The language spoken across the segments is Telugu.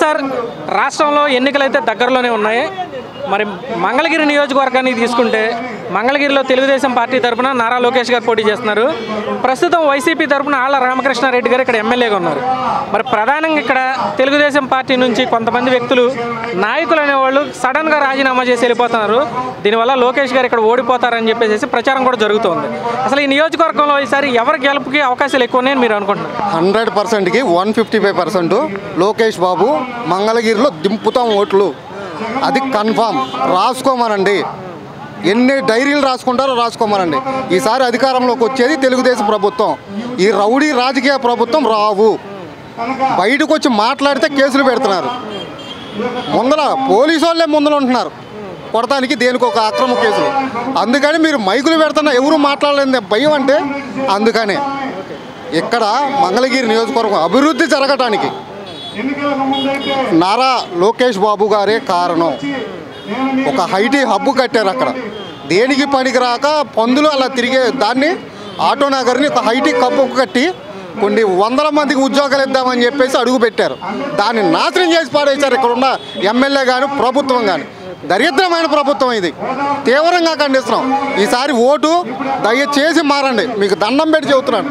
సార్ రాష్ట్రంలో ఎన్నికలు అయితే దగ్గరలోనే ఉన్నాయి మరి మంగళగిరి నియోజకవర్గాన్ని తీసుకుంటే మంగళగిరిలో తెలుగుదేశం పార్టీ తరపున నారా లోకేష్ గారు పోటీ చేస్తున్నారు. ప్రస్తుతం వైసీపీ తరపున ఆళ్ళ రామకృష్ణారెడ్డి గారు ఇక్కడ ఎమ్మెల్యేగా ఉన్నారు. మరి ప్రధానంగా ఇక్కడ తెలుగుదేశం పార్టీ నుంచి కొంతమంది వ్యక్తులు నాయకులు అనేవాళ్ళు సడన్గా రాజీనామా చేసి వెళ్ళిపోతున్నారు. దీనివల్ల లోకేష్ గారు ఇక్కడ ఓడిపోతారని చెప్పేసి ప్రచారం కూడా జరుగుతోంది. అసలు ఈ నియోజకవర్గంలో ఈసారి ఎవరి గెలుపుకి అవకాశాలు ఎక్కువ ఉన్నాయని మీరు అనుకుంటున్నారు? హండ్రెడ్ పర్సెంట్కి one fifty five percent Lokesh Babu మంగళగిరిలో దింపుతాం ఓట్లు. అది కన్ఫామ్. రాసుకోమనండి. ఎన్ని డైరీలు రాసుకుంటారో రాసుకోమనండి. ఈసారి అధికారంలోకి వచ్చేది తెలుగుదేశం ప్రభుత్వం. ఈ రౌడీ రాజకీయ ప్రభుత్వం రావు. బయటకు వచ్చి మాట్లాడితే కేసులు పెడుతున్నారు. ముందర పోలీసు వాళ్ళే ముందర ఉంటున్నారు. కొడటానికి దేనికి ఒక అక్రమ కేసులు. అందుకని మీరు మైకులు పెడుతున్న ఎవరు మాట్లాడలేదు భయం అంటే అందుకనే. ఇక్కడ మంగళగిరి నియోజకవర్గం అభివృద్ధి జరగటానికి నారా లోకేష్ బాబు గారే కారణం. ఒక హైటీ హబ్బు కట్టారు అక్కడ. దేనికి పనికిరాక పందులు అలా తిరిగే దాన్ని ఆటో నగర్ని ఒక హైటీ కప్పు కట్టి కొన్ని వందల మందికి ఉద్యోగాలు ఇద్దామని చెప్పేసి అడుగు పెట్టారు. దాన్ని నాశనం చేసి పాడేశారు ఇక్కడ ఉన్న ఎమ్మెల్యే కానీ ప్రభుత్వం కానీ దరిద్రమైన ప్రభుత్వం ఇది. తీవ్రంగా ఖండిస్తున్నాం. ఈసారి ఓటు దయచేసి మారండి. మీకు దండం పెట్టి చెబుతున్నాను.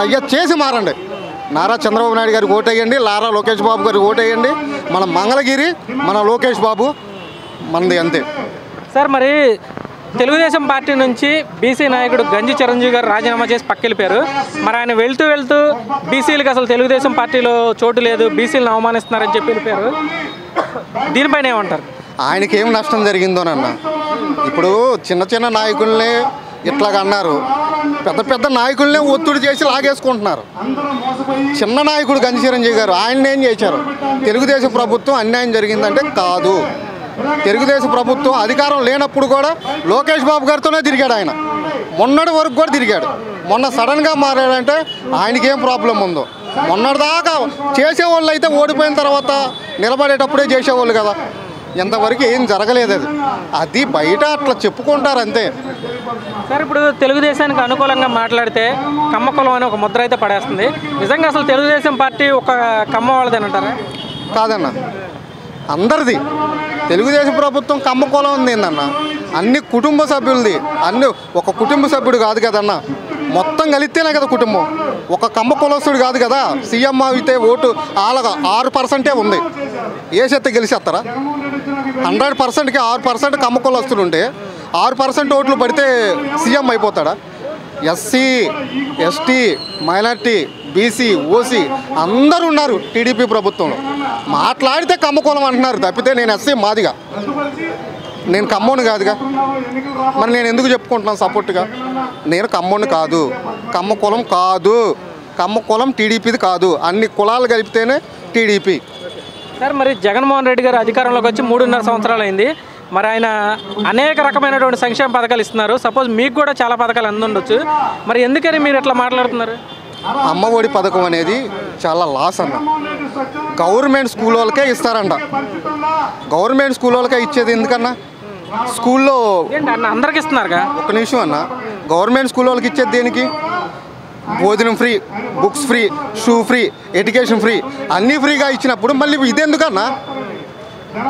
దయచేసి మారండి. నారా చంద్రబాబు నాయుడు గారికి ఓటేయండి. లారా లోకేష్ బాబు గారికి ఓటేయండి. మన మంగళగిరి మన లోకేష్ బాబు మనది అంతే. సార్ మరి తెలుగుదేశం పార్టీ నుంచి బీసీ నాయకుడు గంజి చిరంజీవి గారు రాజీనామా చేసి పక్కెళ్ళిపోయారు మరి ఆయన వెళ్తూ వెళ్తూ బీసీలకు అసలు తెలుగుదేశం పార్టీలో చోటు లేదు బీసీలను అవమానిస్తున్నారని చెప్పి వెళ్ళిపోయారు. దీనిపైన ఏమంటారు? ఆయనకి ఏం నష్టం జరిగిందోనన్న ఇప్పుడు చిన్న చిన్న నాయకుల్ని ఇట్లాగ అన్నారు. పెద్ద పెద్ద నాయకుల్నే ఒత్తిడి చేసి లాగేసుకుంటున్నారు. చిన్న నాయకుడు గంజి చిరంజీవి గారు ఆయన ఏం చేశారు? తెలుగుదేశం ప్రభుత్వం అన్యాయం జరిగిందంటే కాదు. తెలుగుదేశం ప్రభుత్వం అధికారం లేనప్పుడు కూడా లోకేష్ బాబు గారితోనే తిరిగాడు ఆయన. మొన్నటి వరకు కూడా తిరిగాడు. మొన్న సడన్గా మారాడంటే ఆయనకి ఏం ప్రాబ్లం ఉందో. మొన్నటిదాకా చేసేవాళ్ళు అయితే ఓడిపోయిన తర్వాత నిలబడేటప్పుడే చేసేవాళ్ళు కదా. ఇంతవరకు ఏం జరగలేదు అది. అది బయట అట్లా చెప్పుకుంటారు అంతే. సార్ ఇప్పుడు తెలుగుదేశానికి అనుకూలంగా మాట్లాడితే కమ్మ కులం అని ఒక ముద్ర అయితే పడేస్తుంది. నిజంగా అసలు తెలుగుదేశం పార్టీ ఒక కమ్మ వాళ్ళదేనంటారా? కాదన్న. అందరిది. తెలుగుదేశం ప్రభుత్వం కమ్మకోలం ఉంది ఏందన్న? అన్ని కుటుంబ సభ్యులది. అన్ని ఒక కుటుంబ సభ్యుడు కాదు కదన్న? మొత్తం కలిస్తేనే కదా కుటుంబం. ఒక కమ్మ కులస్తుడు కాదు కదా? సీఎం అయితే ఓటు ఆలగా ఆరు పర్సెంటే ఉంది. ఏ చెత్త గెలిచేస్తారా? హండ్రెడ్ పర్సెంట్కి ఆరు పర్సెంట్ కమ్మ కులస్తుడు ఉంటే ఆరు పర్సెంట్ ఓట్లు పడితే CM అయిపోతాడా? SC ST minority BC OC అందరూ ఉన్నారు టీడీపీ ప్రభుత్వంలో. మాట్లాడితే కమ్మకులం అంటున్నారు తప్పితే నేను ఎస్సీ మాదిగా. నేను కమ్మోని కాదుగా. మరి నేను ఎందుకు చెప్పుకుంటున్నాను సపోర్ట్గా? నేను కమ్మోని కాదు. కమ్మ కులం కాదు. కమ్మ కులం టీడీపీది కాదు. అన్ని కులాలు కలిపితేనే టీడీపీ. సార్ మరి జగన్మోహన్ రెడ్డి గారు అధికారంలోకి వచ్చి మూడున్నర సంవత్సరాలు అయింది మరి ఆయన అనేక రకమైనటువంటి సంక్షేమ పథకాలు ఇస్తున్నారు. సపోజ్ మీకు కూడా చాలా పథకాలు అందుండొచ్చు. మరి ఎందుకని మీరు ఇట్లా మాట్లాడుతున్నారు? అమ్మ ఒడి పథకం అనేది చాలా లాస్ అన్న. గవర్నమెంట్ స్కూల్ వాళ్ళకే ఇస్తారంట. గవర్నమెంట్ స్కూల్ వాళ్ళకే ఇచ్చేది ఎందుకన్నా? స్కూల్లో అందరికి ఇస్తున్నారుగా? ఒక నిమిషం అన్న. గవర్నమెంట్ స్కూల్ వాళ్ళకి ఇచ్చేది దేనికి? భోజనం free books free shoe free education free అన్నీ ఫ్రీగా ఇచ్చినప్పుడు మళ్ళీ ఇదెందుకన్నా?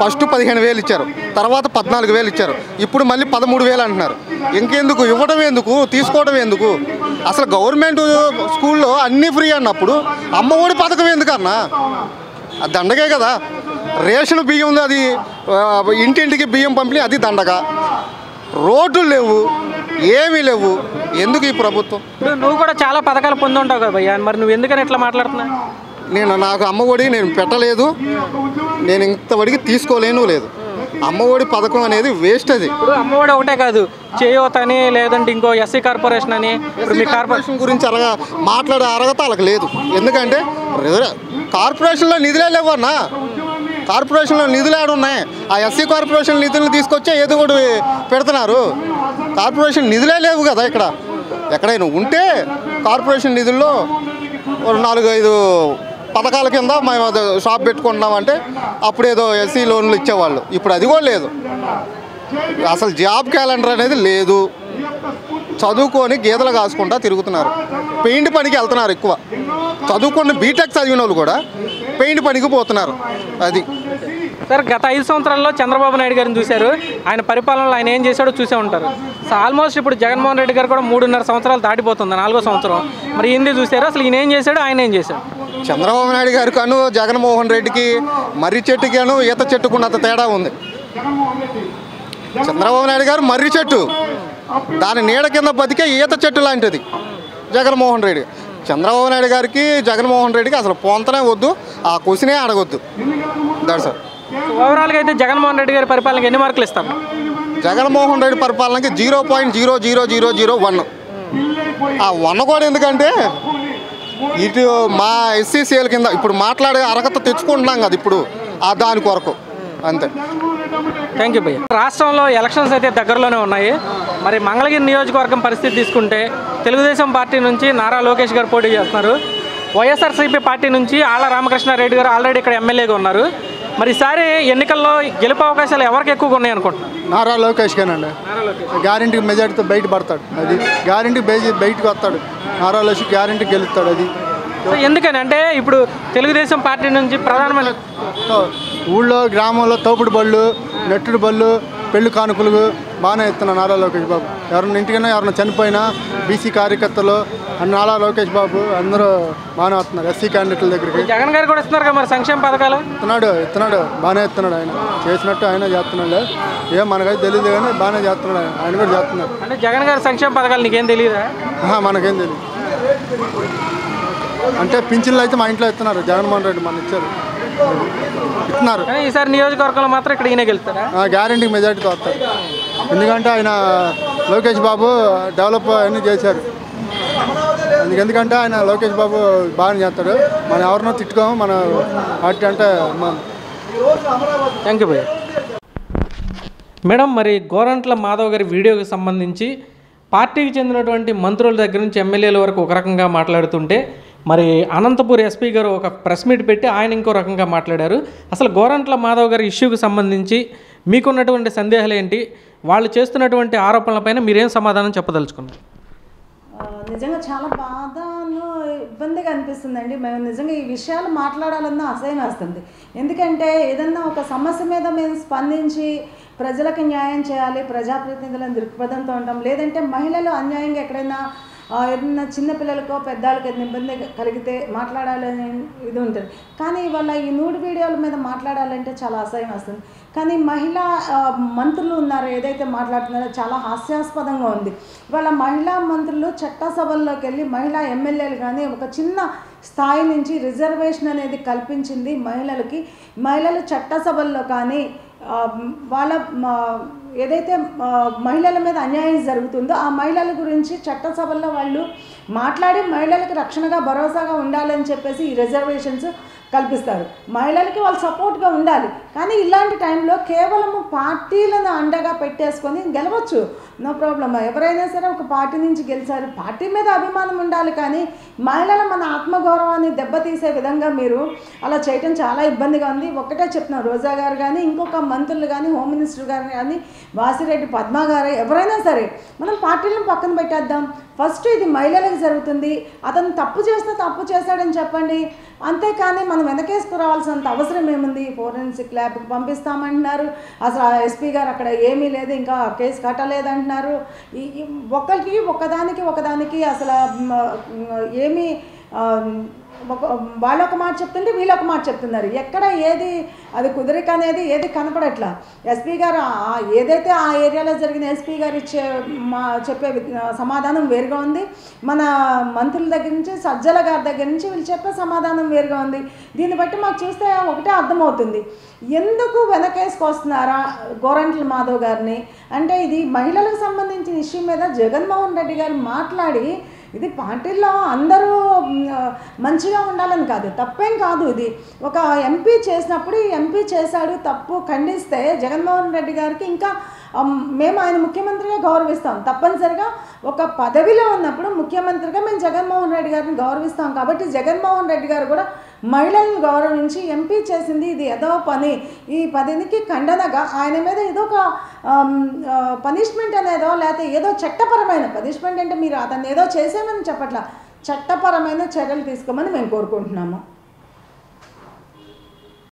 ఫస్ట్ పదిహేను వేలు ఇచ్చారు. తర్వాత పద్నాలుగు వేలు ఇచ్చారు. ఇప్పుడు మళ్ళీ పదమూడు వేలు అంటున్నారు. ఇంకెందుకు? ఇవ్వడం ఎందుకు? తీసుకోవడం ఎందుకు? అసలు గవర్నమెంట్ స్కూల్లో అన్నీ ఫ్రీ అన్నప్పుడు అమ్మ ఒడి పథకం ఎందుకన్నా? అది దండగే కదా. రేషన్ బియ్యం ఉంది అది ఇంటింటికి బియ్యం పంపిణీ అది దండగా. రోడ్లు లేవు ఏమీ లేవు. ఎందుకు ఈ ప్రభుత్వం? నువ్వు కూడా చాలా పథకాలు పొంది ఉంటావు కదా భయ్యా. మరి నువ్వు ఎందుకని ఇట్లా మాట్లాడుతున్నావు? నేను నాకు అమ్మఒడి నేను పెట్టలేదు. నేను ఇంతవరకు తీసుకోలేను లేదు. అమ్మఒడి పథకం అనేది వేస్ట్ అది. ఇప్పుడు అమ్మఒడి ఒకటే కాదు చేయూత అని లేదంటే ఇంకో ఎస్సీ కార్పొరేషన్ అని ఇప్పుడు మీ కార్పొరేషన్ గురించి అరగ మాట్లాడే అర్హత వాళ్ళకి లేదు. ఎందుకంటే కార్పొరేషన్లో నిధులే లేవన్నా కార్పొరేషన్లో నిధులు ఏడు ఉన్నాయి. ఆ ఎస్సీ కార్పొరేషన్ నిధులను తీసుకొచ్చే ఏదో ఒకటి పెడుతున్నారు. కార్పొరేషన్ నిధులే లేవు కదా ఇక్కడ. ఎక్కడైనా ఉంటే కార్పొరేషన్ నిధుల్లో ఒక నాలుగు ఐదు పథకాల కింద మేము అది షాప్ పెట్టుకుంటున్నామంటే అప్పుడేదో ఎస్సీ లోన్లు ఇచ్చేవాళ్ళు. ఇప్పుడు అది కూడా లేదు. అసలు జాబ్ క్యాలెండర్ అనేది లేదు. చదువుకొని గీతలు కాసుకుంటా తిరుగుతున్నారు. పెయింట్ పనికి వెళ్తున్నారు ఎక్కువ. చదువుకున్న బీటెక్ చదివిన వాళ్ళు కూడా పెయింట్ పనికి పోతున్నారు. అది. సార్ గత ఐదు సంవత్సరాల్లో చంద్రబాబు నాయుడు గారిని చూశారు. ఆయన పరిపాలనలో ఆయన ఏం చేశాడో చూసే ఉంటారు. సో ఆల్మోస్ట్ ఇప్పుడు జగన్మోహన్ రెడ్డి గారు కూడా మూడున్నర సంవత్సరాలు దాటిపోతుంది నాలుగో సంవత్సరం. మరి హిందీ చూశారు అసలు ఈయన ఏం చేశాడు ఆయన ఏం చేశాడు? చంద్రబాబు నాయుడు గారు కాను జగన్మోహన్ రెడ్డికి మర్రి చెట్టుకి అను ఈత చెట్టుకున్నంత తేడా ఉంది. చంద్రబాబు నాయుడు గారు మర్రి చెట్టు. దాని నీడ కింద బతికే ఈత చెట్టు లాంటిది జగన్మోహన్ రెడ్డి. చంద్రబాబు నాయుడు గారికి జగన్మోహన్ రెడ్డికి అసలు పొంతనే వద్దు ఆ క్వశ్చనే అడగొద్దు. దాడు సార్. ఓవరాల్గా అయితే జగన్మోహన్ రెడ్డి గారి పరిపాలనకి ఎన్ని మార్కులు ఇస్తాం Jaganmohan Reddy పరిపాలనకి zero point zero zero zero zero one. ఆ వన్ కూడా ఎందుకంటే ఇటు మా ఎస్సీసీఎల్ కింద ఇప్పుడు మాట్లాడే అర్హత తెచ్చుకుంటున్నాం కదా ఇప్పుడు ఆ దాని కొరకు. అంతే. థ్యాంక్ యూ భయ్య. రాష్ట్రంలో ఎలక్షన్స్ అయితే దగ్గరలోనే ఉన్నాయి. మరి మంగళగిరి నియోజకవర్గం పరిస్థితి తీసుకుంటే తెలుగుదేశం పార్టీ నుంచి నారా లోకేష్ గారు పోటీ చేస్తున్నారు. వైఎస్ఆర్సీపీ పార్టీ నుంచి ఆళ్ళ రామకృష్ణారెడ్డి గారు ఆల్రెడీ ఇక్కడ ఎమ్మెల్యేగా ఉన్నారు. మరి ఈసారి ఎన్నికల్లో గెలుపు అవకాశాలు ఎవరికి ఎక్కువగా ఉన్నాయి అనుకుంటున్నారు? నారా లోకేష్ గానండి గ్యారంటీ మెజార్టీతో బయట పడతాడు అది. గ్యారంటీ బయటకు వస్తాడు. నారా లోకేష్ గ్యారంటీ గెలుస్తాడు అది. సో ఎందుకని? అంటే ఇప్పుడు తెలుగుదేశం పార్టీ నుంచి ప్రధానమైన ఊళ్ళో గ్రామంలో తోపుడు బళ్ళు నెట్టుడు బళ్ళు పెళ్ళి కానుకలు బాగానే ఇస్తున్నాడు నారా లోకేష్ బాబు. ఎవరైనా ఇంటికైనా ఎవరైనా చనిపోయినా బీసీ కార్యకర్తలు అన్ని నారా లోకేష్ బాబు అందరూ బాగానే వస్తున్నారు ఎస్సీ క్యాండిడేట్ల దగ్గరికి. జగన్ గారు కూడా ఇస్తున్నారు కదా మరి సంక్షేమ పథకాలు? ఇస్తున్నాడు ఇస్తున్నాడు. బాగానే ఇస్తున్నాడు ఆయన. చేసినట్టు ఆయన చేస్తున్నాడు ఏం మనకైతే తెలియదు కానీ బాగానే చేస్తున్నాడు ఆయన. ఆయన కూడా చేస్తున్నాడు అంటే జగన్ గారి సంక్షేమ పథకాలు నీకేం తెలియదా? మనకేం తెలియదు. అంటే పింఛన్లు అయితే మా ఇంట్లో ఇస్తున్నారు. జగన్మోహన్ రెడ్డి మన ఇచ్చారు. ఇస్తున్నారు ఈసారి నియోజకవర్గంలో మాత్రం ఇక్కడ ఈయన గెలుస్తారా గ్యారంటీ మెజార్టీతో వస్తారు ఎందుకంటే ఆయన లోకేష్ బాబు డెవలప్ అన్నీ చేశారు. ఎందుకంటే ఆయన లోకేష్ బాబు బాగా చేస్తాడు. మనం ఎవరినో తిట్టుకోము మన పార్టీ అంటే థ్యాంక్ యూ భయ్య మేడం మరి గోరంట్ల మాధవ్ గారి వీడియోకి సంబంధించి పార్టీకి చెందినటువంటి మంత్రుల దగ్గర నుంచి ఎమ్మెల్యేల వరకు ఒక రకంగా మాట్లాడుతుంటే మరి అనంతపూర్ ఎస్పీ గారు ఒక ప్రెస్ మీట్ పెట్టి ఆయన ఇంకో రకంగా మాట్లాడారు. అసలు గోరంట్ల మాధవ్ గారి ఇష్యూకి సంబంధించి మీకున్నటువంటి సందేహాలు ఏంటి? వాళ్ళు చేస్తున్నటువంటి ఆరోపణలపైన మీరేం సమాధానం చెప్పదలుచుకున్నారు? నిజంగా చాలా బాధను ఇబ్బందిగా అనిపిస్తుందండి. మేము నిజంగా ఈ విషయాలు మాట్లాడాలన్నా అసహ్యం వేస్తుంది. ఎందుకంటే ఏదన్నా ఒక సమస్య మీద మేము స్పందించి ప్రజలకు న్యాయం చేయాలి ప్రజాప్రతినిధులను దృక్పథంతో ఉంటాం. లేదంటే మహిళలు అన్యాయంగా ఎక్కడైనా ఆ, చిన్నపిల్లలకో పెద్దలకి ఏదైనా ఇబ్బంది కలిగితే మాట్లాడాలని ఇది ఉంటుంది. కానీ ఇవాళ ఈ నూడు వీడియోల మీద మాట్లాడాలంటే చాలా అసహ్యం వస్తుంది. కానీ మహిళా మంత్రులు ఉన్నారు ఏదైతే మాట్లాడుతున్నారో చాలా హాస్యాస్పదంగా ఉంది. ఇవాళ మహిళా మంత్రులు చట్టసభల్లోకి వెళ్ళి మహిళా ఎమ్మెల్యేలు కానీ ఒక చిన్న స్థాయి నుంచి రిజర్వేషన్ అనేది కల్పించింది మహిళలకి. మహిళలు చట్టసభల్లో కానీ వాళ్ళ ఏదైతే మహిళల మీద అన్యాయం జరుగుతుందో ఆ మహిళల గురించి చట్టసభల్లో వాళ్ళు మాట్లాడి మహిళలకు రక్షణగా భరోసాగా ఉండాలని చెప్పేసి ఈ రిజర్వేషన్స్ కల్పిస్తారు. మహిళలకి వాళ్ళు సపోర్ట్గా ఉండాలి. కానీ ఇలాంటి టైంలో కేవలము పార్టీలను అండగా పెట్టేసుకొని గెలవచ్చు. No problem. ఎవరైనా సరే ఒక పార్టీ నుంచి గెలిచారు. పార్టీ మీద అభిమానం ఉండాలి కానీ మహిళల మన ఆత్మగౌరవాన్ని దెబ్బతీసే విధంగా మీరు అలా చేయటం చాలా ఇబ్బందిగా ఉంది. ఒకటే చెప్తున్నాను రోజా గారు కానీ ఇంకొక మంత్రులు కానీ హోమ్ మినిస్టర్ గారు కానీ వాసిరెడ్డి పద్మా గారు ఎవరైనా సరే మనం పార్టీలను పక్కన పెట్టేద్దాం. ఫస్ట్ ఇది మహిళలకు జరుగుతుంది. అతను తప్పు చేస్తే తప్పు చేశాడని చెప్పండి. అంతేకాని మనం వెనకేసుకురావాల్సినంత అవసరం ఏముంది? ఫోరెన్సిక్ ల్యాబ్కి పంపిస్తామంటున్నారు. అసలు ఎస్పీ గారు అక్కడ ఏమీ లేదు ఇంకా కేసు కట్టలేదంటున్నారు. ఒక్కరికి ఒకరికి ఒకదానికి ఒకదానికి అసలు ఏమీ వాళ్ళు ఒక మాట చెప్తుంటే వీళ్ళు ఒక మాట చెప్తున్నారు. ఎక్కడ ఏది అది కుదిరిక అనేది ఏది కనపడట్లా. ఎస్పీ గారు ఏదైతే ఆ ఏరియాలో జరిగిన ఎస్పీ గారు ఇచ్చే మా చెప్పే సమాధానం వేరుగా ఉంది. మన మంత్రుల దగ్గర నుంచి సజ్జల గారి దగ్గర నుంచి వీళ్ళు చెప్పే సమాధానం వేరుగా ఉంది. దీన్ని బట్టి మాకు చూస్తే ఒకటే అర్థమవుతుంది. ఎందుకు వెనకేసుకొస్తున్నారా గోరంట్ల మాధవ్ గారిని? అంటే ఇది మహిళలకు సంబంధించిన ఇష్యూ మీద జగన్మోహన్ రెడ్డి గారు మాట్లాడి ఇది పార్టీల్లో అందరూ మంచిగా ఉండాలని కాదు. తప్పేం కాదు ఇది. ఒక ఎంపీ చేసినప్పుడు ఎంపీ చేశాడు తప్పు ఖండిస్తే జగన్మోహన్ రెడ్డి గారికి ఇంకా మేము ఆయన ముఖ్యమంత్రిగా గౌరవిస్తాం. తప్పనిసరిగా ఒక పదవిలో ఉన్నప్పుడు ముఖ్యమంత్రిగా మేము జగన్మోహన్ రెడ్డి గారిని గౌరవిస్తాం. కాబట్టి జగన్మోహన్ రెడ్డి గారు కూడా మహిళలను గౌరవించి ఎంపీ చేసింది ఇది ఏదో పని. ఈ పదినికి ఖండనగా ఆయన మీద ఏదో ఒక పనిష్మెంట్ అనేదో లేకపోతే ఏదో చట్టపరమైన పనిష్మెంట్ అంటే మీరు అతన్ని ఏదో చేసేమని చెప్పట్లా. చట్టపరమైన చర్యలు తీసుకోమని మేము కోరుకుంటున్నాము.